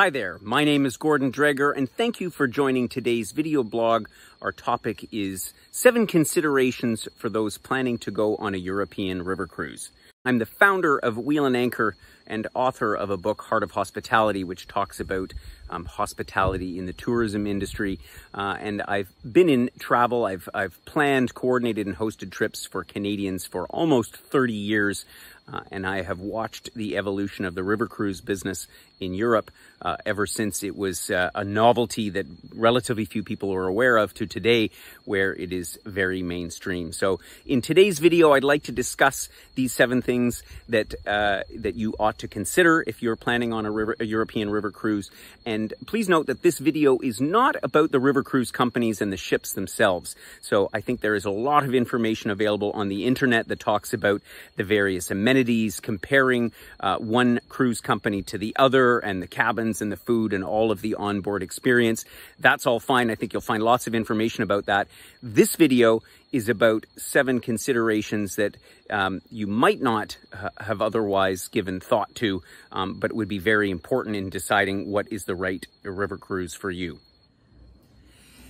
Hi there, my name is Gordon Dreger and thank you for joining today's video blog. Our topic is seven considerations for those planning to go on a European river cruise. I'm the founder of Wheel and Anchor and author of a book, Heart of Hospitality, which talks about um, hospitality in the tourism industry. Uh, and I've been in travel. I've, I've planned, coordinated, and hosted trips for Canadians for almost 30 years. Uh, and I have watched the evolution of the river cruise business in Europe uh, ever since it was uh, a novelty that relatively few people were aware of to today where it is very mainstream. So in today's video, I'd like to discuss these seven things that uh, that you ought to consider if you're planning on a, river, a European river cruise. And please note that this video is not about the river cruise companies and the ships themselves. So I think there is a lot of information available on the internet that talks about the various amenities, comparing uh, one cruise company to the other, and the cabins and the food and all of the onboard experience. That's all fine. I think you'll find lots of information about that. This video is about seven considerations that um, you might not have otherwise given thought to, um, but would be very important in deciding what is the right river cruise for you.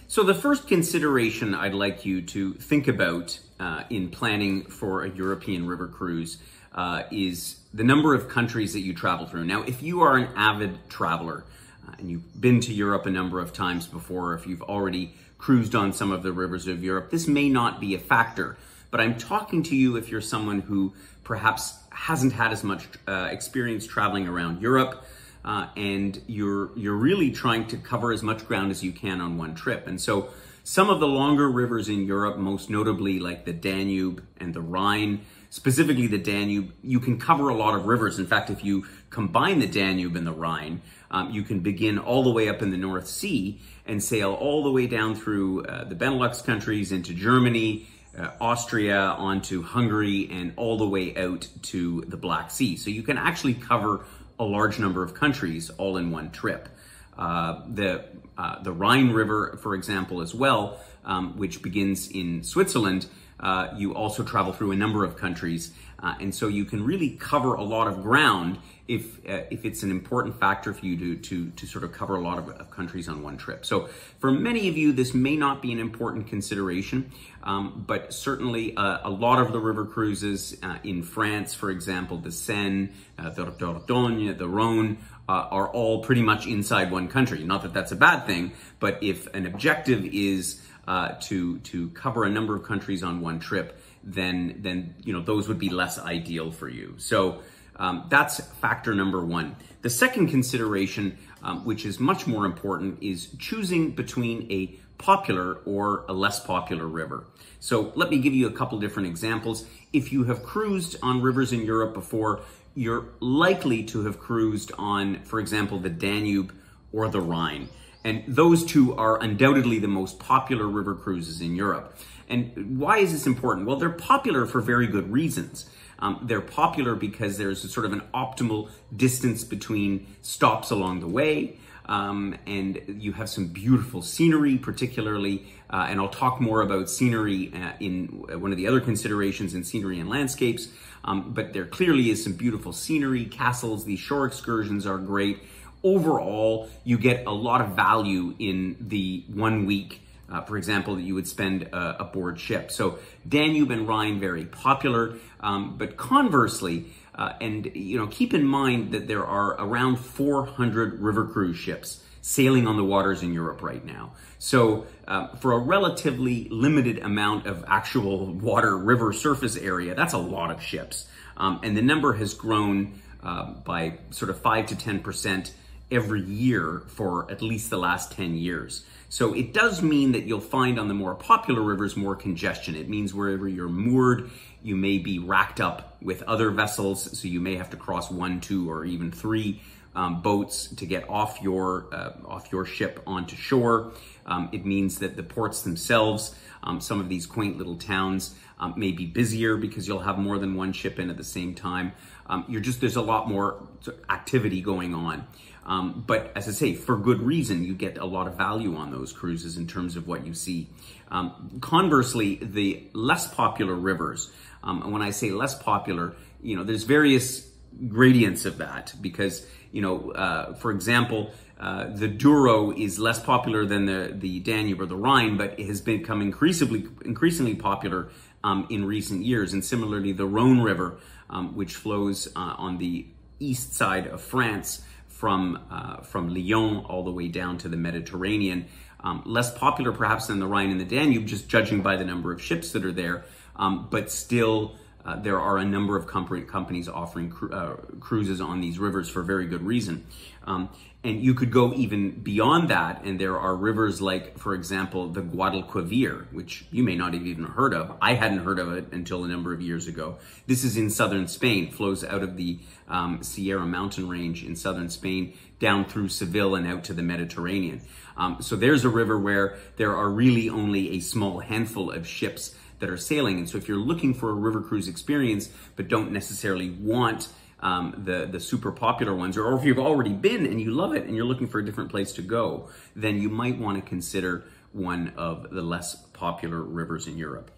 So the first consideration I'd like you to think about uh, in planning for a European river cruise uh, is the number of countries that you travel through. Now, if you are an avid traveler uh, and you've been to Europe a number of times before, if you've already cruised on some of the rivers of Europe, this may not be a factor. But I'm talking to you if you're someone who perhaps hasn't had as much uh, experience traveling around Europe. Uh, and you're you're really trying to cover as much ground as you can on one trip. And so some of the longer rivers in Europe, most notably like the Danube and the Rhine, specifically the Danube, you can cover a lot of rivers. In fact, if you combine the Danube and the Rhine, um, you can begin all the way up in the North Sea and sail all the way down through uh, the Benelux countries into Germany, uh, Austria, onto Hungary, and all the way out to the Black Sea. So you can actually cover a large number of countries all in one trip. Uh, the uh, the Rhine River, for example, as well, um, which begins in Switzerland, uh, you also travel through a number of countries. Uh, and so you can really cover a lot of ground if uh, if it's an important factor for you to, to, to sort of cover a lot of, of, countries on one trip. So for many of you, this may not be an important consideration, um, but certainly uh, a lot of the river cruises uh, in France, for example, the Seine, uh, the Dordogne, the Rhone, are all pretty much inside one country. Not that that's a bad thing, but if an objective is uh, to to cover a number of countries on one trip, then then you know those would be less ideal for you. So um, that's factor number one. The second consideration, um, which is much more important, is choosing between a popular or a less popular river. So let me give you a couple different examples. If you have cruised on rivers in Europe before, you're likely to have cruised on, for example, the Danube or the Rhine. And those two are undoubtedly the most popular river cruises in Europe. And why is this important? Well, they're popular for very good reasons. Um, they're popular because there's sort of an optimal distance between stops along the way. Um, and you have some beautiful scenery, particularly, uh, and I'll talk more about scenery uh, in one of the other considerations in scenery and landscapes. Um, but there clearly is some beautiful scenery, castles, these shore excursions are great overall, you get a lot of value in the one week, uh, for example, that you would spend uh, aboard ship. So Danube and Rhine, very popular. Um, but conversely, uh, and you know, keep in mind that there are around 400 river cruise ships sailing on the waters in Europe right now. So uh, for a relatively limited amount of actual water river surface area, that's a lot of ships. Um, and the number has grown uh, by sort of 5 to 10 percent every year for at least the last 10 years. So it does mean that you'll find on the more popular rivers more congestion. It means wherever you're moored, you may be racked up with other vessels, so you may have to cross one, two, or even three um, boats to get off your uh, off your ship onto shore. Um, it means that the ports themselves, um, some of these quaint little towns, um, may be busier because you'll have more than one ship in at the same time. Um, you're just there's a lot more activity going on. Um, but as I say, for good reason, you get a lot of value on those cruises in terms of what you see. Um, conversely, the less popular rivers, um, and when I say less popular, you know, there's various gradients of that because you know, uh, for example, uh, the Douro is less popular than the, the Danube or the Rhine, but it has become increasingly, increasingly popular um, in recent years. And similarly, the Rhone River, um, which flows uh, on the east side of France from, uh, from Lyon all the way down to the Mediterranean, um, less popular perhaps than the Rhine and the Danube, just judging by the number of ships that are there, um, but still uh, there are a number of companies offering cru uh, cruises on these rivers for very good reason. Um, and you could go even beyond that, and there are rivers like, for example, the Guadalquivir, which you may not have even heard of. I hadn't heard of it until a number of years ago. This is in southern Spain, flows out of the um, Sierra mountain range in southern Spain, down through Seville and out to the Mediterranean. Um, so there's a river where there are really only a small handful of ships that are sailing. And so if you're looking for a river cruise experience, but don't necessarily want um, the, the super popular ones, or, or if you've already been and you love it and you're looking for a different place to go, then you might want to consider one of the less popular rivers in Europe.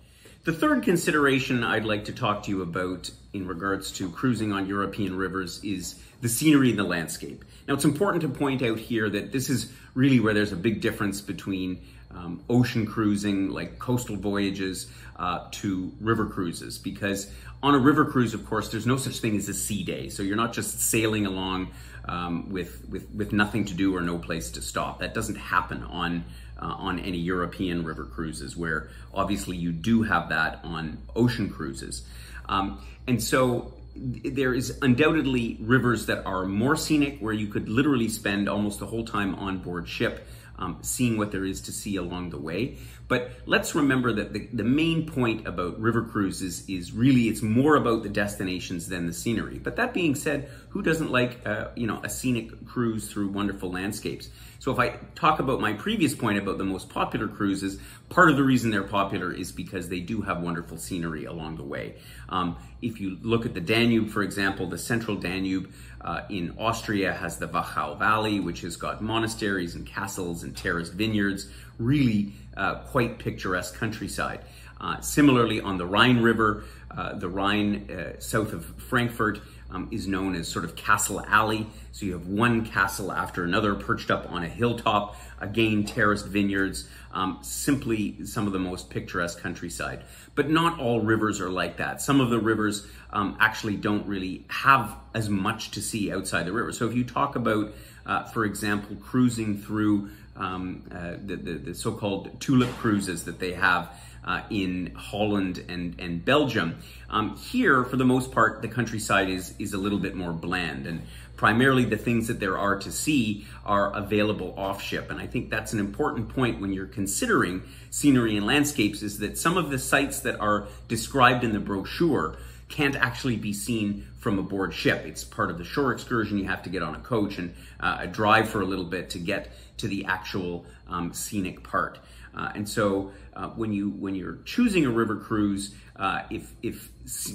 The third consideration I'd like to talk to you about in regards to cruising on European rivers is the scenery and the landscape. Now, it's important to point out here that this is really where there's a big difference between um, ocean cruising, like coastal voyages, uh, to river cruises. Because on a river cruise, of course, there's no such thing as a sea day. So you're not just sailing along um, with, with, with nothing to do or no place to stop. That doesn't happen on, uh, on any European river cruises, where obviously you do have that on ocean cruises. Um, and so there is undoubtedly rivers that are more scenic, where you could literally spend almost the whole time on board ship um, seeing what there is to see along the way. But let's remember that the, the main point about river cruises is really it's more about the destinations than the scenery. But that being said, who doesn't like uh, you know a scenic cruise through wonderful landscapes? So if I talk about my previous point about the most popular cruises, part of the reason they're popular is because they do have wonderful scenery along the way. Um, if you look at the Danube, for example, the central Danube uh, in Austria has the Wachau Valley, which has got monasteries and castles and terraced vineyards, really uh, quite picturesque countryside. Uh, similarly, on the Rhine River, uh, the Rhine uh, south of Frankfurt, um, is known as sort of Castle Alley. So you have one castle after another perched up on a hilltop, again, terraced vineyards, um, simply some of the most picturesque countryside. But not all rivers are like that. Some of the rivers um, actually don't really have as much to see outside the river. So if you talk about, uh, for example, cruising through um, uh, the, the, the so-called tulip cruises that they have, uh, in Holland and, and Belgium. Um, here, for the most part, the countryside is, is a little bit more bland and primarily the things that there are to see are available off ship. And I think that's an important point when you're considering scenery and landscapes is that some of the sites that are described in the brochure can't actually be seen from aboard ship. It's part of the shore excursion. You have to get on a coach and uh, drive for a little bit to get to the actual um, scenic part. Uh, and so uh, when you when you're choosing a river cruise, uh, if if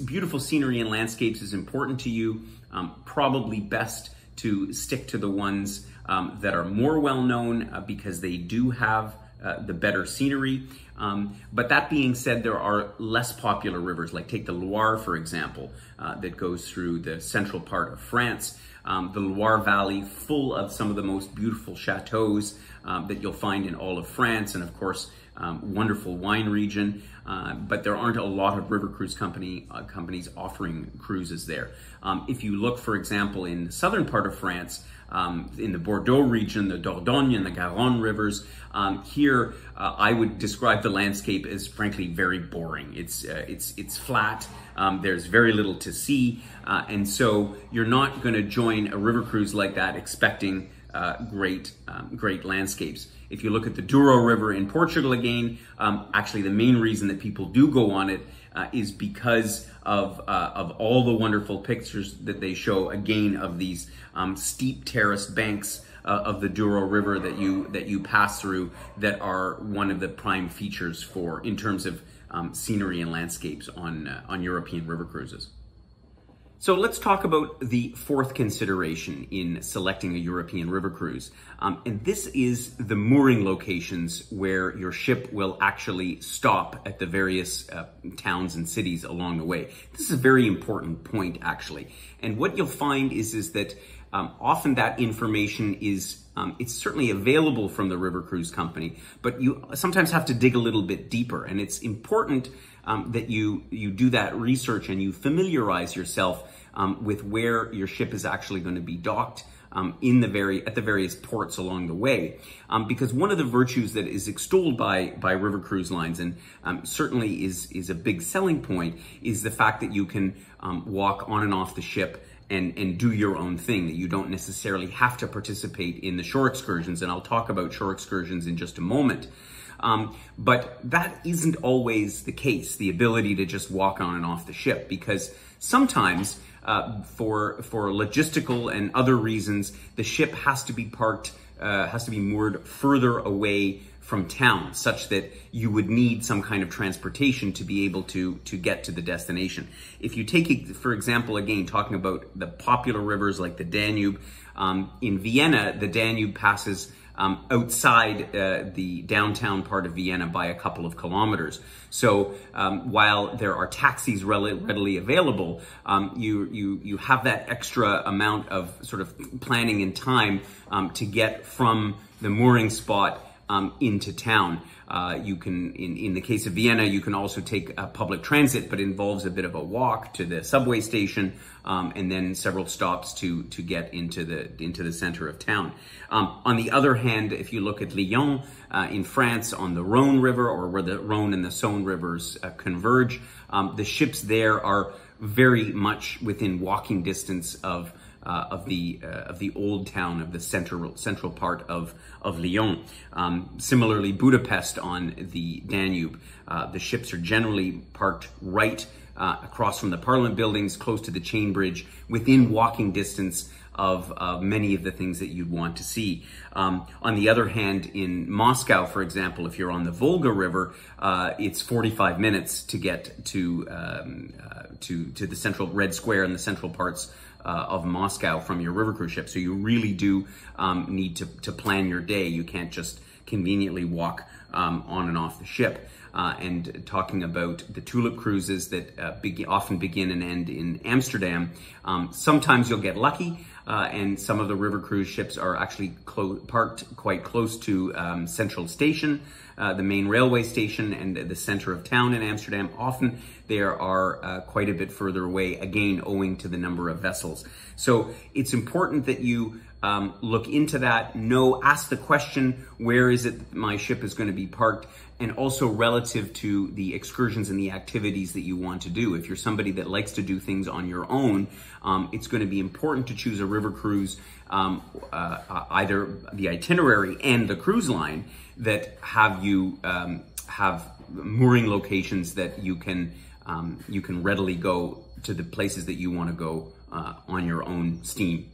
beautiful scenery and landscapes is important to you, um, probably best to stick to the ones um, that are more well known uh, because they do have uh, the better scenery. Um, but that being said, there are less popular rivers, like take the Loire, for example, uh, that goes through the central part of France. Um, the Loire Valley, full of some of the most beautiful chateaus um, that you'll find in all of France, and of course, um, wonderful wine region. Uh, but there aren't a lot of river cruise company uh, companies offering cruises there. Um, if you look, for example, in the southern part of France, um, in the Bordeaux region, the Dordogne and the Garonne rivers. Um, here, uh, I would describe the landscape as frankly very boring. It's uh, it's it's flat. Um, there's very little to see, uh, and so you're not going to join a river cruise like that expecting uh, great um, great landscapes. If you look at the Douro River in Portugal again, um, actually the main reason that people do go on it uh, is because of, uh, of all the wonderful pictures that they show again of these um, steep terrace banks uh, of the Douro River that you that you pass through that are one of the prime features for in terms of um, scenery and landscapes on uh, on European river cruises. So let's talk about the fourth consideration in selecting a European river cruise. Um, and this is the mooring locations where your ship will actually stop at the various uh, towns and cities along the way. This is a very important point, actually. And what you'll find is, is that Um, often that information is um, it's certainly available from the River Cruise Company, but you sometimes have to dig a little bit deeper, and it's important um, that you you do that research and you familiarize yourself um, with where your ship is actually going to be docked. Um, in the very at the various ports along the way, um, because one of the virtues that is extolled by by river cruise lines and um, certainly is is a big selling point is the fact that you can um, walk on and off the ship and, and do your own thing, that you don't necessarily have to participate in the shore excursions. And I'll talk about shore excursions in just a moment. Um, but that isn't always the case, the ability to just walk on and off the ship, because sometimes uh, for, for logistical and other reasons, the ship has to be parked, uh, has to be moored further away from town such that you would need some kind of transportation to be able to to get to the destination. If you take, for example, again, talking about the popular rivers like the Danube, um, in Vienna, the Danube passes um, outside uh, the downtown part of Vienna by a couple of kilometers. So um, while there are taxis readily available, um, you, you, you have that extra amount of sort of planning and time um, to get from the mooring spot um, into town. Uh, you can, in, in the case of Vienna, you can also take a public transit, but involves a bit of a walk to the subway station, um, and then several stops to to get into the into the center of town. Um, on the other hand, if you look at Lyon uh, in France, on the Rhone River, or where the Rhone and the Saône rivers uh, converge, um, the ships there are very much within walking distance of uh, of the uh, of the old town of the central central part of of Lyon. Um, similarly, Budapest on the Danube, uh, the ships are generally parked right uh, across from the Parliament buildings, close to the chain bridge, within walking distance of uh, many of the things that you'd want to see. Um, on the other hand, in Moscow, for example, if you're on the Volga River, uh, it's 45 minutes to get to um, uh, to to the central Red Square and the central parts uh, of Moscow from your river cruise ship. So you really do um, need to, to plan your day. You can't just conveniently walk um, on and off the ship. Uh, and talking about the tulip cruises that uh, be often begin and end in Amsterdam, um, sometimes you'll get lucky. Uh, and some of the river cruise ships are actually parked quite close to um, Central Station, uh, the main railway station, and the center of town in Amsterdam. Often they are uh, quite a bit further away, again, owing to the number of vessels. So it's important that you um, look into that, know, ask the question, where is it my ship is going to be parked? And also relative to the excursions and the activities that you want to do. If you're somebody that likes to do things on your own, um, it's going to be important to choose a river cruise, um, uh, either the itinerary and the cruise line that have you um, have mooring locations that you can um, you can readily go to the places that you want to go uh, on your own steam.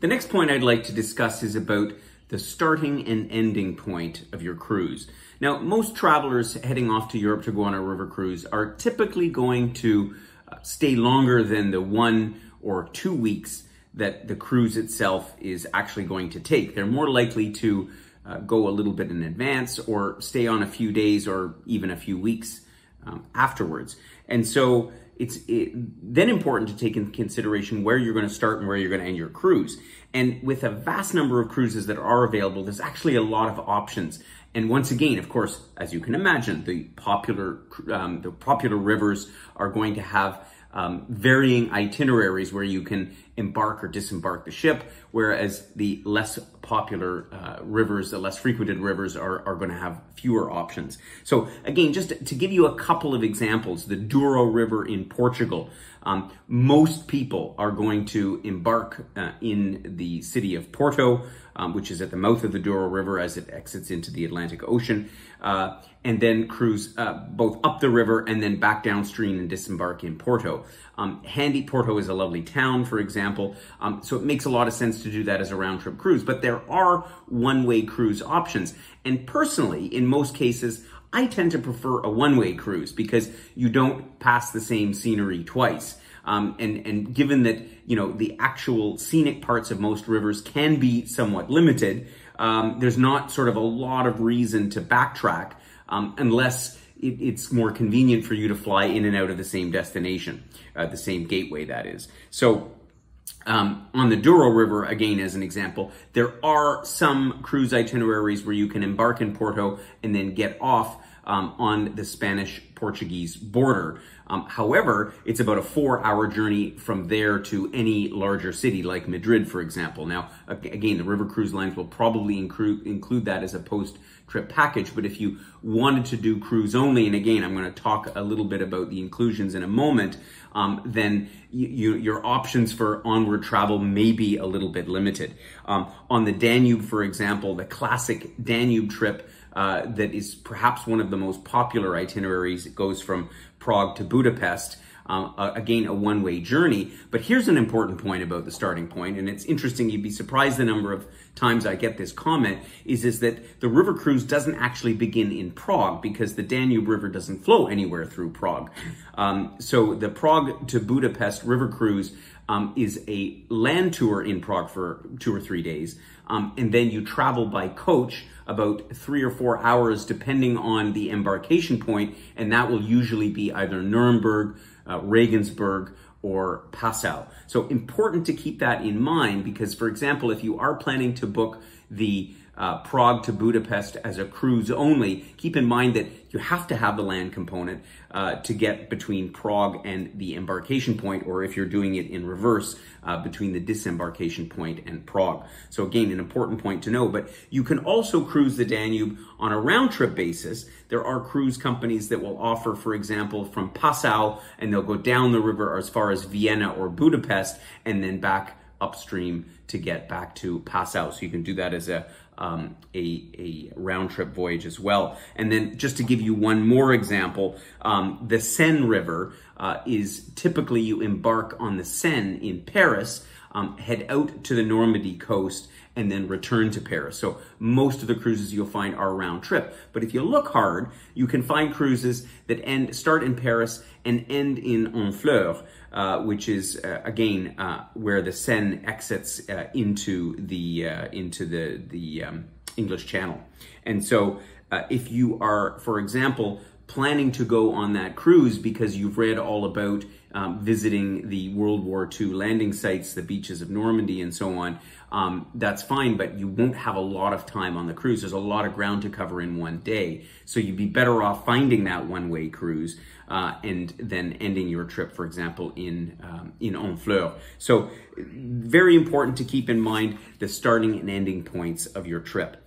The next point I'd like to discuss is about the starting and ending point of your cruise. Now, most travelers heading off to Europe to go on a river cruise are typically going to uh, stay longer than the one or two weeks that the cruise itself is actually going to take. They're more likely to uh, go a little bit in advance or stay on a few days or even a few weeks um, afterwards. And so it's it, then important to take into consideration where you're going to start and where you're going to end your cruise. And with a vast number of cruises that are available, there's actually a lot of options. And once again, of course, as you can imagine, the popular um, the popular rivers are going to have um, varying itineraries where you can embark or disembark the ship, whereas the less popular uh, rivers, the less frequented rivers are, are going to have fewer options. So again, just to give you a couple of examples, the Douro River in Portugal, um, most people are going to embark uh, in the city of Porto, um, which is at the mouth of the Douro River as it exits into the Atlantic Ocean, uh, and then cruise uh, both up the river and then back downstream and disembark in Porto. Um, Handy Porto is a lovely town, for example, um, so it makes a lot of sense to do that as a round trip cruise. But there are one way cruise options, and personally, in most cases, I tend to prefer a one way cruise because you don't pass the same scenery twice. Um, and, and given that, you know, the actual scenic parts of most rivers can be somewhat limited, um, there's not sort of a lot of reason to backtrack um, unless it, it's more convenient for you to fly in and out of the same destination, uh, the same gateway, that is. So um, on the Douro River, again as an example, there are some cruise itineraries where you can embark in Porto and then get off um, on the Spanish-Portuguese border. Um, however, it's about a four-hour journey from there to any larger city, like Madrid, for example. Now, again, the River Cruise Lines will probably include, include that as a post-trip package, but if you wanted to do cruise only, and again, I'm going to talk a little bit about the inclusions in a moment, um, then you, you, your options for onward travel may be a little bit limited. Um, on the Danube, for example, the classic Danube trip uh, that is perhaps one of the most popular itineraries. It goes from Prague to Budapest. Um, again, a one-way journey. But here's an important point about the starting point, and it's interesting. You'd be surprised the number of times I get this comment. Is is that the river cruise doesn't actually begin in Prague because the Danube River doesn't flow anywhere through Prague. Um, so the Prague to Budapest river cruise um, is a land tour in Prague for two or three days, um, and then you travel by coach about three or four hours depending on the embarkation point, and that will usually be either Nuremberg, uh, Regensburg, or Passau. So important to keep that in mind because, for example, if you are planning to book the uh, Prague to Budapest as a cruise only, keep in mind that you have to have the land component uh, to get between Prague and the embarkation point, or if you're doing it in reverse, uh, between the disembarkation point and Prague. So again, an important point to know, but you can also cruise the Danube on a round trip basis. There are cruise companies that will offer, for example, from Passau, and they'll go down the river as far as Vienna or Budapest, and then back upstream to get back to Passau. So you can do that as a, um, a, a, round trip voyage as well. And then just to give you one more example, um, the Seine River uh, is typically you embark on the Seine in Paris, um, head out to the Normandy coast, and then return to Paris. So most of the cruises you'll find are round trip. But if you look hard, you can find cruises that end start in Paris and end in Honfleur, uh, which is uh, again uh, where the Seine exits uh, into the uh, into the the um, English Channel. And so if you are, for example, planning to go on that cruise because you've read all about um, visiting the World War II landing sites, the beaches of Normandy, and so on, um, that's fine, but you won't have a lot of time on the cruise. There's a lot of ground to cover in one day. So you'd be better off finding that one way cruise uh, and then ending your trip, for example, in, um, in Honfleur. So very important to keep in mind the starting and ending points of your trip.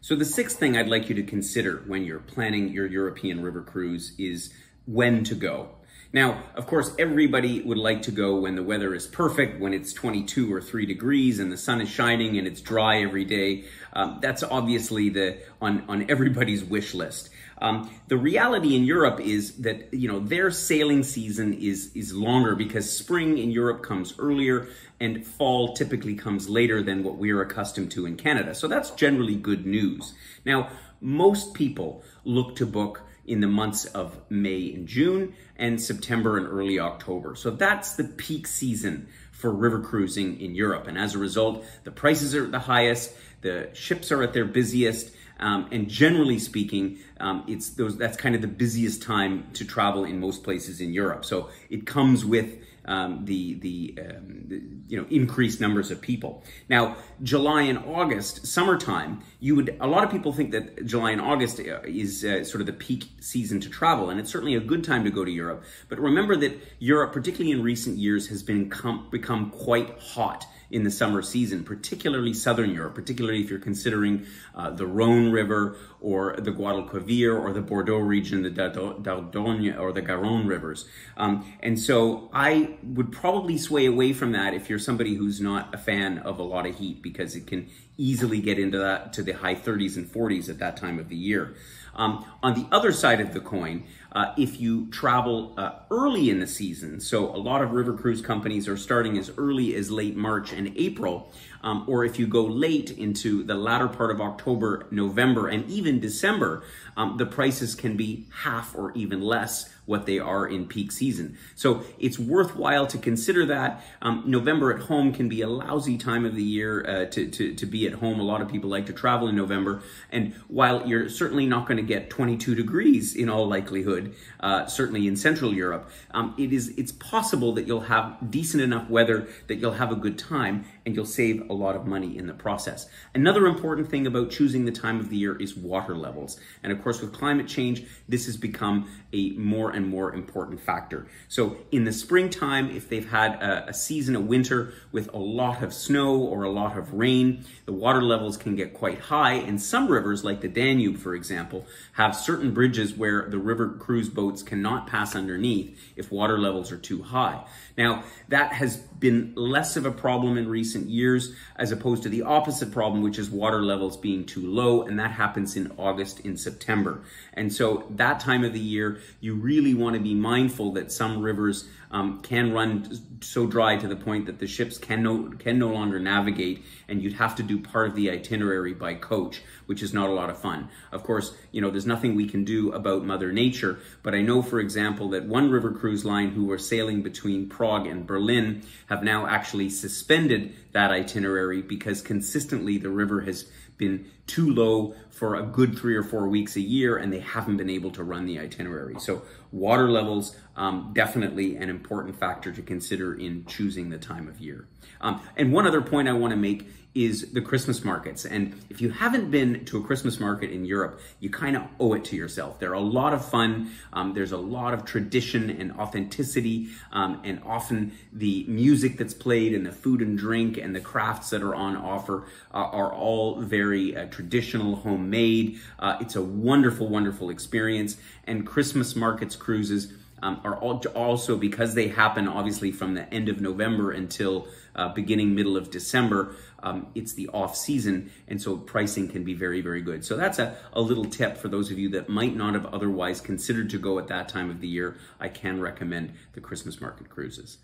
So the sixth thing I'd like you to consider when you're planning your European river cruise is when to go. Now, of course, everybody would like to go when the weather is perfect, when it's 22 or 3 degrees and the sun is shining and it's dry every day. Um, that's obviously the on, on everybody's wish list. Um, the reality in Europe is that you know their sailing season is is longer because spring in Europe comes earlier and fall typically comes later than what we're accustomed to in Canada. So that's generally good news. Now, most people look to book in the months of May and June and September and early October. So that's the peak season for river cruising in Europe. And as a result, the prices are the highest, the ships are at their busiest, um, and generally speaking, um, it's those that's kind of the busiest time to travel in most places in Europe. So it comes with um, the, the, um, the, you know increased numbers of people. Now, July and August, summertime, you would a lot of people think that July and August uh, is uh, sort of the peak season to travel, and it's certainly a good time to go to Europe. But remember that Europe, particularly in recent years, has been become quite hot in the summer season, particularly southern Europe, particularly if you're considering uh, the Rhone River or the Guadalquivir or the Bordeaux region, the Dordogne or the Garonne rivers. Um, and so I would probably sway away from that if you're somebody who's not a fan of a lot of heat because it can easily get into that to the high 30s and 40s at that time of the year. Um, on the other side of the coin, uh, if you travel uh, early in the season, so a lot of river cruise companies are starting as early as late March and April, um, or if you go late into the latter part of October, November, and even December, um, the prices can be half or even less what they are in peak season. So it's worthwhile to consider that. Um, November at home can be a lousy time of the year uh, to, to, to be at home. A lot of people like to travel in November. And while you're certainly not going to get 22 degrees in all likelihood, uh, certainly in Central Europe, um, it is, it's possible that you'll have decent enough weather that you'll have a good time and you'll save a lot of money in the process. Another important thing about choosing the time of the year is water levels. And of course, with climate change, this has become a more and more important factor. So in the springtime, if they've had a, a season, a winter with a lot of snow or a lot of rain, the water levels can get quite high. And some rivers, like the Danube, for example, have certain bridges where the river cruise boats cannot pass underneath if water levels are too high. Now, that has been less of a problem in recent years as opposed to the opposite problem, which is water levels being too low, and that happens in August, in September. And so that time of the year, you really want to be mindful that some rivers um, can run so dry to the point that the ships can no, can no longer navigate and you'd have to do part of the itinerary by coach, which is not a lot of fun. Of course, you know, there's nothing we can do about Mother Nature, but I know, for example, that one river cruise line who were sailing between Prague and Berlin have now actually suspended that itinerary because consistently the river has been too low for a good three or four weeks a year and they haven't been able to run the itinerary. So water levels, um, definitely an important factor to consider in choosing the time of year. Um, and one other point I want to make is the Christmas markets. And if you haven't been to a Christmas market in Europe, you kind of owe it to yourself. They're a lot of fun. Um, there's a lot of tradition and authenticity, um, and often the music that's played and the food and drink and the crafts that are on offer uh, are all very uh, traditional, homemade. Uh, it's a wonderful, wonderful experience. And Christmas markets cruises um, are also because they happen obviously from the end of November until uh, beginning middle of December. Um, it's the off season, and so pricing can be very, very good. So that's a, a little tip for those of you that might not have otherwise considered to go at that time of the year. I can recommend the Christmas market cruises.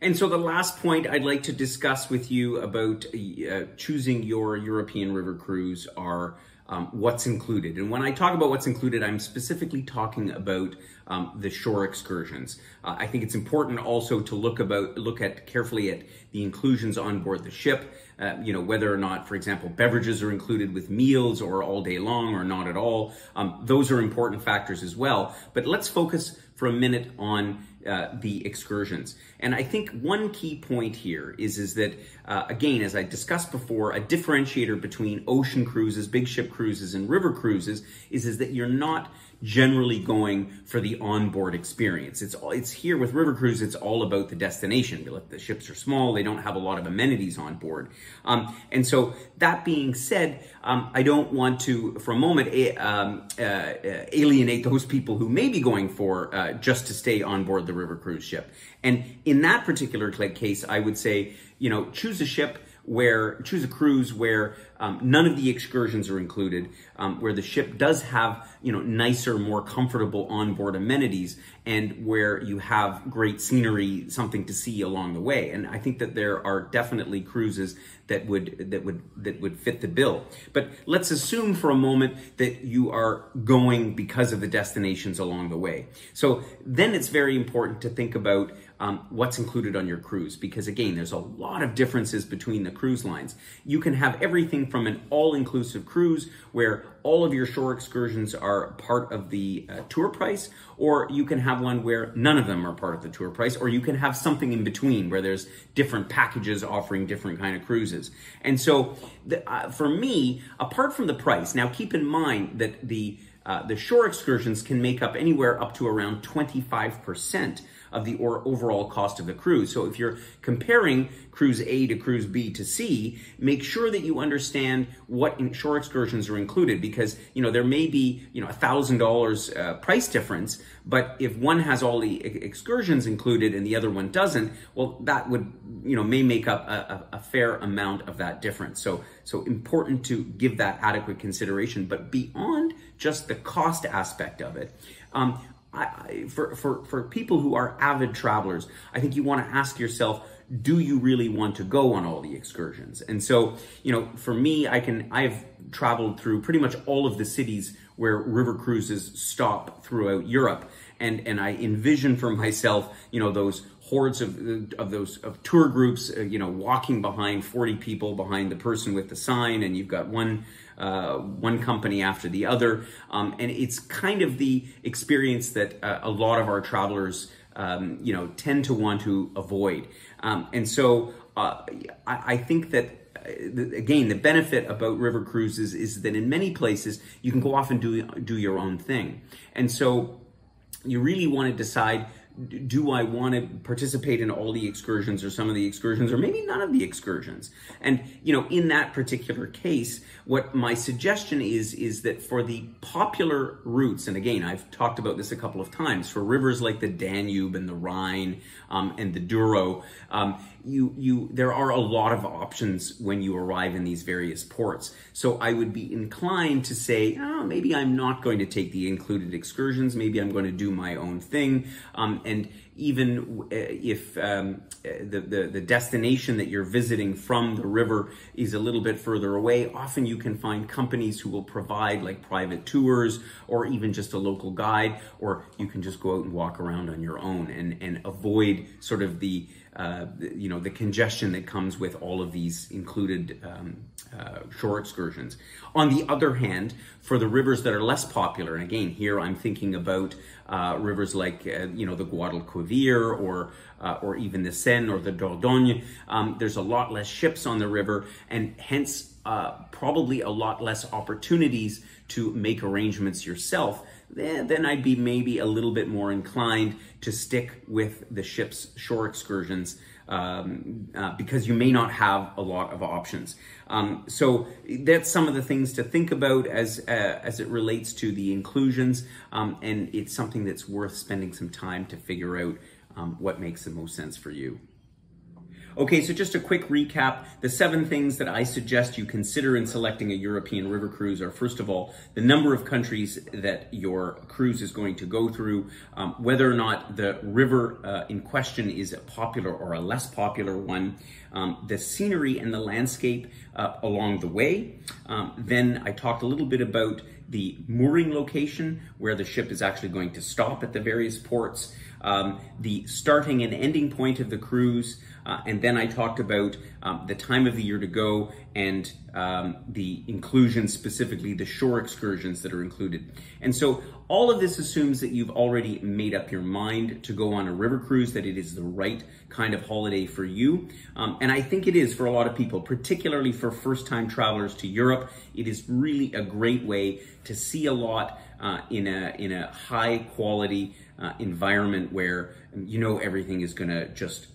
And so the last point I'd like to discuss with you about uh, choosing your European river cruise are um, what's included. And when I talk about what's included, I'm specifically talking about um, the shore excursions. Uh, I think it's important also to look about look at carefully at the inclusions on board the ship. Uh, you know whether or not, for example, beverages are included with meals or all day long or not at all. Um, those are important factors as well. But let's focus for a minute on uh, the excursions. And I think one key point here is, is that, uh, again, as I discussed before, a differentiator between ocean cruises, big ship cruises, and river cruises is, is that you're not generally going for the onboard experience. It's it's here with River Cruise. It's all about the destination. The ships are small; they don't have a lot of amenities on board. Um, and so, that being said, um, I don't want to, for a moment, a, um, uh, uh, alienate those people who may be going for uh, just to stay on board the River Cruise ship. And in that particular case, I would say, you know, choose a ship where choose a cruise where um, none of the excursions are included, um, where the ship does have you know nicer, more comfortable onboard amenities, and where you have great scenery, something to see along the way. And I think that there are definitely cruises that would that would that would fit the bill. But let's assume for a moment that you are going because of the destinations along the way. So then it's very important to think about um, what's included on your cruise because again there's a lot of differences between the cruise lines you can have everything from an all-inclusive cruise where all of your shore excursions are part of the uh, tour price or you can have one where none of them are part of the tour price or you can have something in between where there's different packages offering different kind of cruises. And so the, uh, for me apart from the price now keep in mind that the uh, the shore excursions can make up anywhere up to around 25% of the or overall cost of the cruise. So if you're comparing cruise A to cruise B to C, make sure that you understand what shore excursions are included because, you know, there may be, you know, a thousand dollars uh, price difference, but if one has all the excursions included and the other one doesn't, well, that would, you know, may make up a, a, a fair amount of that difference. So, so important to give that adequate consideration, but beyond just the cost aspect of it, um, I, for, for, for people who are avid travelers, I think you want to ask yourself, do you really want to go on all the excursions? And so, you know, for me, I can, I've traveled through pretty much all of the cities where river cruises stop throughout Europe. and and I envision for myself, you know, those hordes of of those of tour groups, uh, you know, walking behind 40 people behind the person with the sign, and you've got one uh, one company after the other, um, and it's kind of the experience that uh, a lot of our travelers, um, you know, tend to want to avoid, um, and so uh, I, I think that again, the benefit about river cruises is that in many places you can go off and do do your own thing, and so you really want to decide do I want to participate in all the excursions or some of the excursions or maybe none of the excursions? And, you know, in that particular case, what my suggestion is, is that for the popular routes, and again, I've talked about this a couple of times, for rivers like the Danube and the Rhine um, and the Douro, um, you, you, there are a lot of options when you arrive in these various ports. So I would be inclined to say, oh, maybe I'm not going to take the included excursions. Maybe I'm going to do my own thing. Um, and even uh, if um, uh, the, the, the, destination that you're visiting from the river is a little bit further away, often you can find companies who will provide like private tours or even just a local guide, or you can just go out and walk around on your own and, and avoid sort of the uh, you know, the congestion that comes with all of these included um, uh, shore excursions. On the other hand, for the rivers that are less popular, and again, here I'm thinking about uh, rivers like, uh, you know, the Guadalquivir or uh, or even the Seine or the Dordogne, um, there's a lot less ships on the river and hence probably a lot less opportunities to make arrangements yourself then I'd be maybe a little bit more inclined to stick with the ship's shore excursions um, uh, because you may not have a lot of options. Um, so that's some of the things to think about as uh, as it relates to the inclusions, um, and it's something that's worth spending some time to figure out um, what makes the most sense for you. Okay, so just a quick recap. The seven things that I suggest you consider in selecting a European river cruise are, first of all, the number of countries that your cruise is going to go through, um, whether or not the river uh, in question is a popular or a less popular one, um, the scenery and the landscape uh, along the way. Um, then I talked a little bit about the mooring location where the ship is actually going to stop at the various ports, um, the starting and ending point of the cruise, uh, and then I talked about um, the time of the year to go and um, the inclusion, specifically the shore excursions that are included. And so all of this assumes that you've already made up your mind to go on a river cruise, that it is the right kind of holiday for you. Um, and I think it is for a lot of people, particularly for first time travelers to Europe. It is really a great way to see a lot uh, in, a, in a high quality uh, environment where you know everything is going to just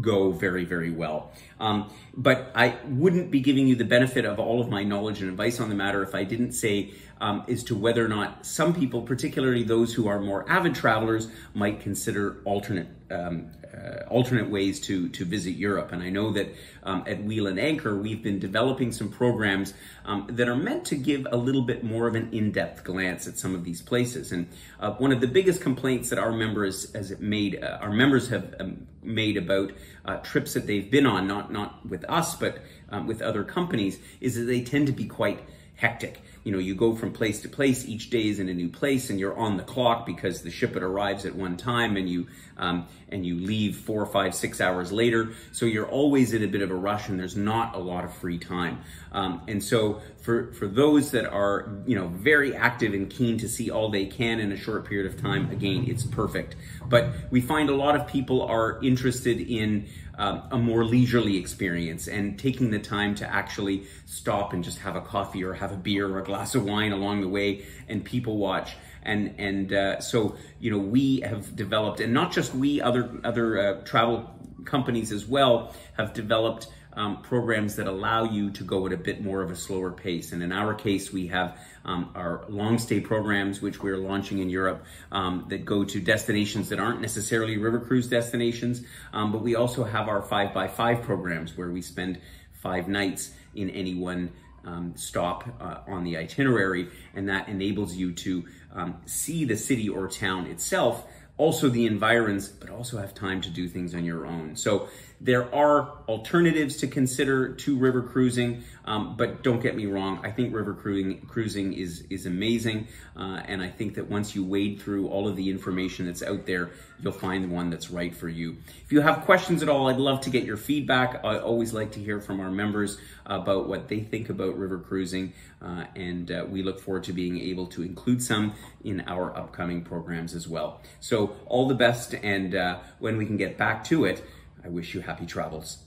go very, very well. Um, but I wouldn't be giving you the benefit of all of my knowledge and advice on the matter if I didn't say um, as to whether or not some people, particularly those who are more avid travelers, might consider alternate um, uh, alternate ways to to visit Europe. And I know that um, at Wheel and Anchor we've been developing some programs um, that are meant to give a little bit more of an in-depth glance at some of these places. And uh, one of the biggest complaints that our members has made, uh, our members have um, made about uh, trips that they've been on, not not with us, but um, with other companies, is that they tend to be quite hectic. You know, you go from place to place, each day is in a new place and you're on the clock because the ship it arrives at one time and you, um, and you leave four, five, six hours later. So you're always in a bit of a rush and there's not a lot of free time. Um, and so for, for those that are, you know, very active and keen to see all they can in a short period of time, again, it's perfect. But we find a lot of people are interested in um, a more leisurely experience and taking the time to actually stop and just have a coffee or have a beer or a glass of wine along the way and people watch. And and uh, so you know we have developed and not just we other other uh, travel companies as well have developed um, programs that allow you to go at a bit more of a slower pace. And in our case, we have um, our long stay programs, which we're launching in Europe, um, that go to destinations that aren't necessarily river cruise destinations. Um, but we also have our five by five programs where we spend five nights in any one um, stop uh, on the itinerary, and that enables you to um, see the city or town itself, also the environs, but also have time to do things on your own. So There are alternatives to consider to river cruising, um, but don't get me wrong. I think river cruising, cruising is, is amazing. Uh, and I think that once you wade through all of the information that's out there, you'll find the one that's right for you. If you have questions at all, I'd love to get your feedback. I always like to hear from our members about what they think about river cruising. Uh, and uh, we look forward to being able to include some in our upcoming programs as well. So all the best. And uh, when we can get back to it, I wish you happy travels.